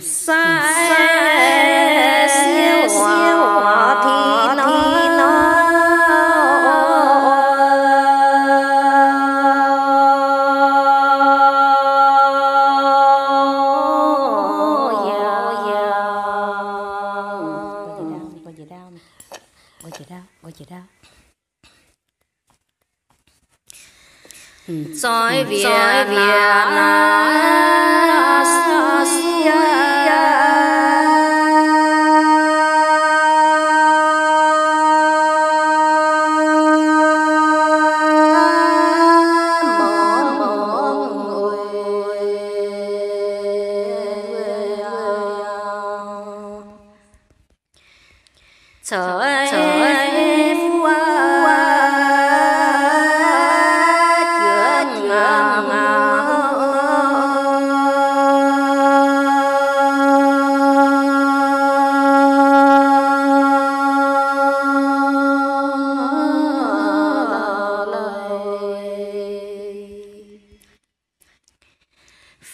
Sai. Sai.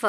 for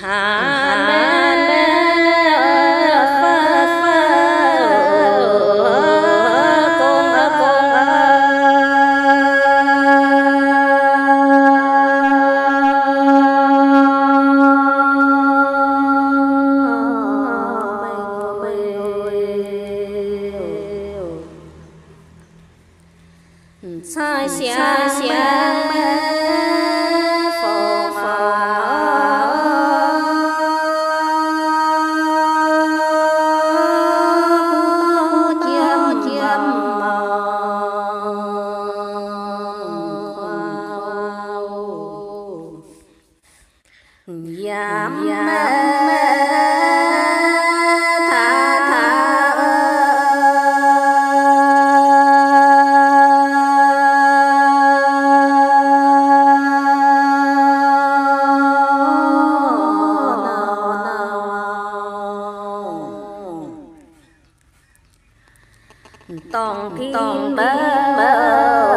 หา ตองตองเบอร์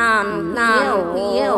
น้ำน้ยวเกี้ยว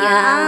年啊。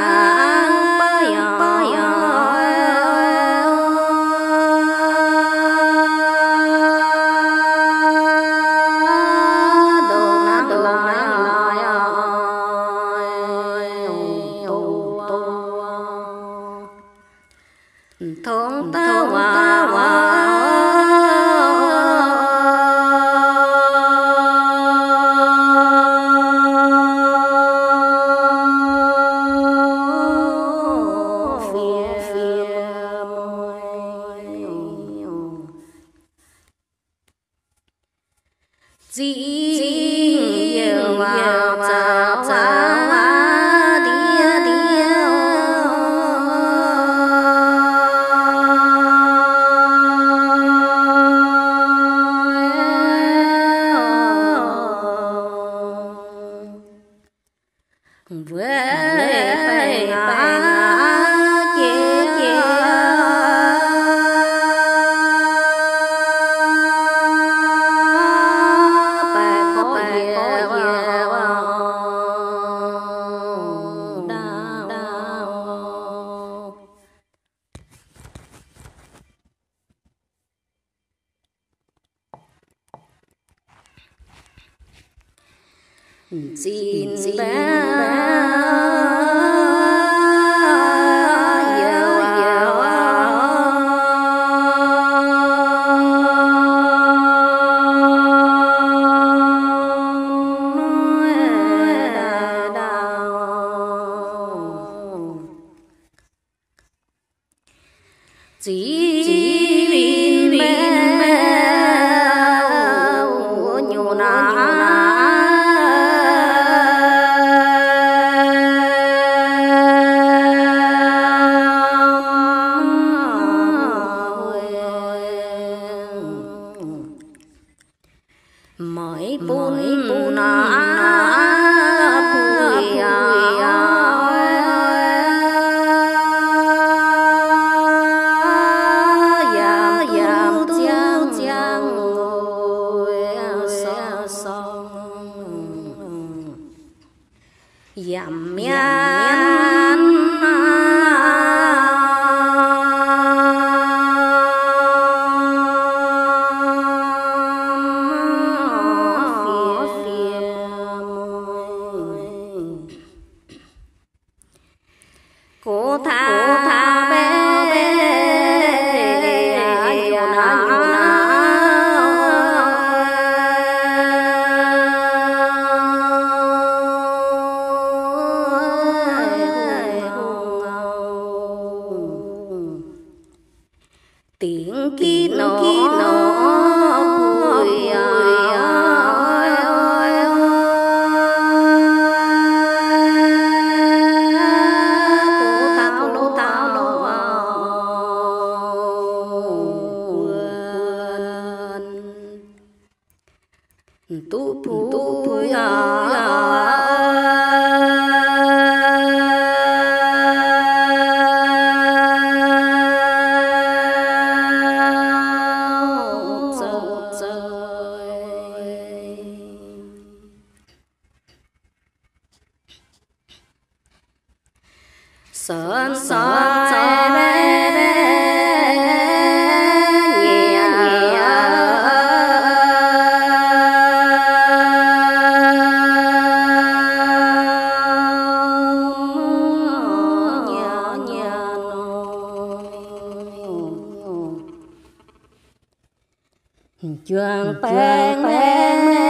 chuông tên bang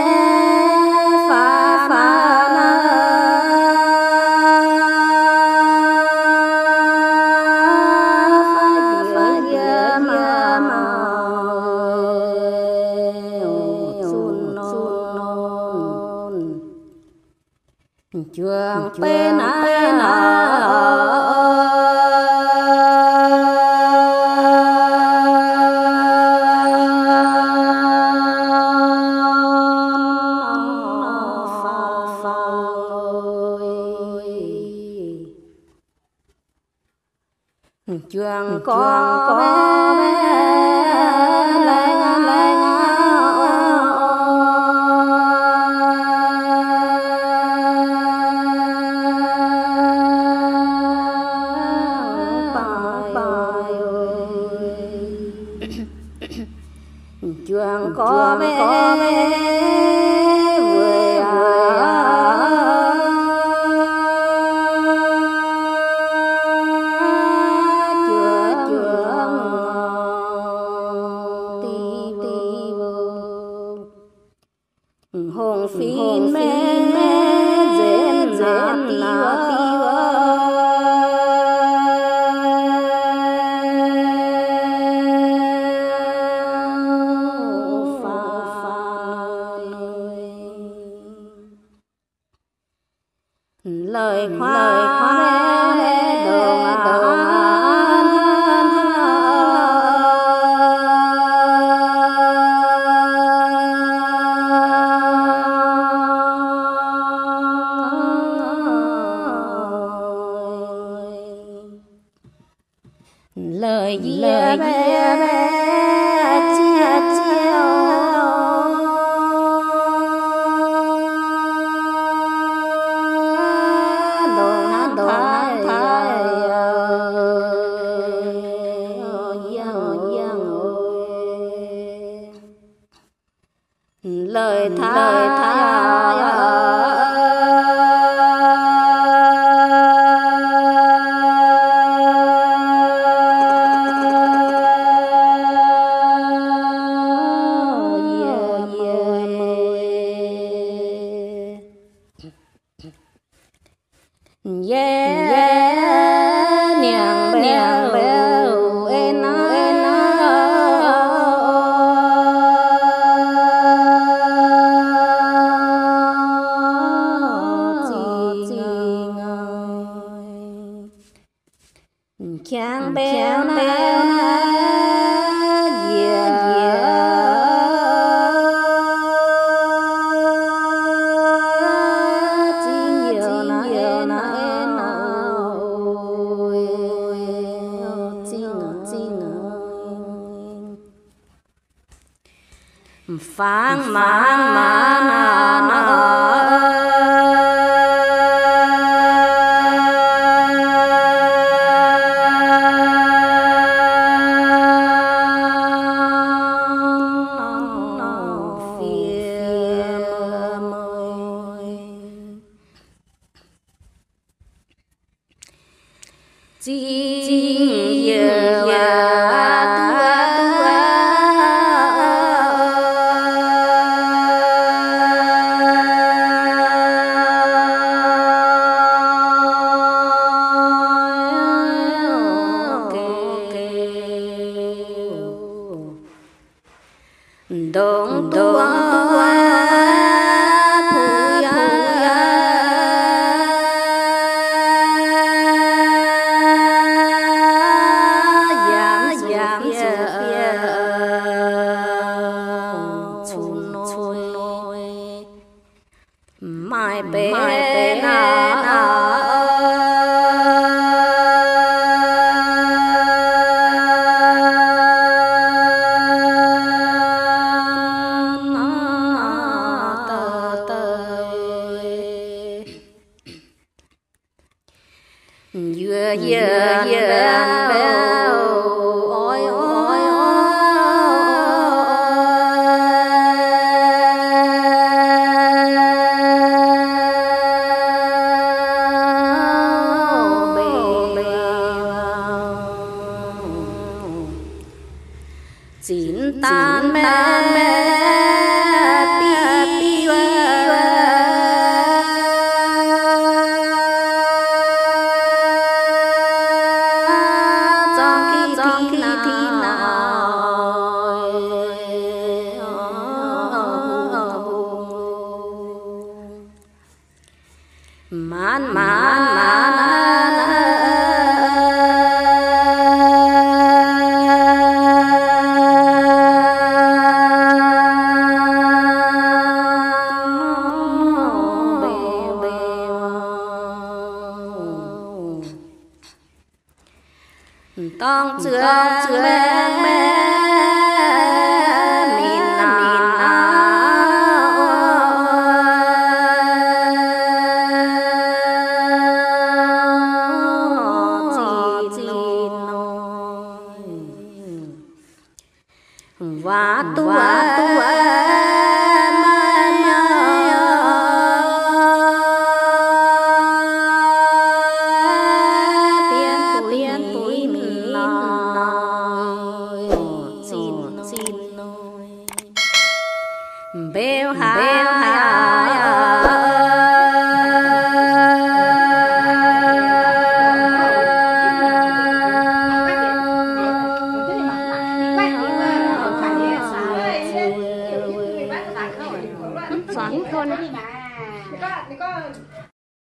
chuông có bé, bé, bé, bé, bé, bé, bé, bé, bé yeah. Vang mang mà mà Chính Bear.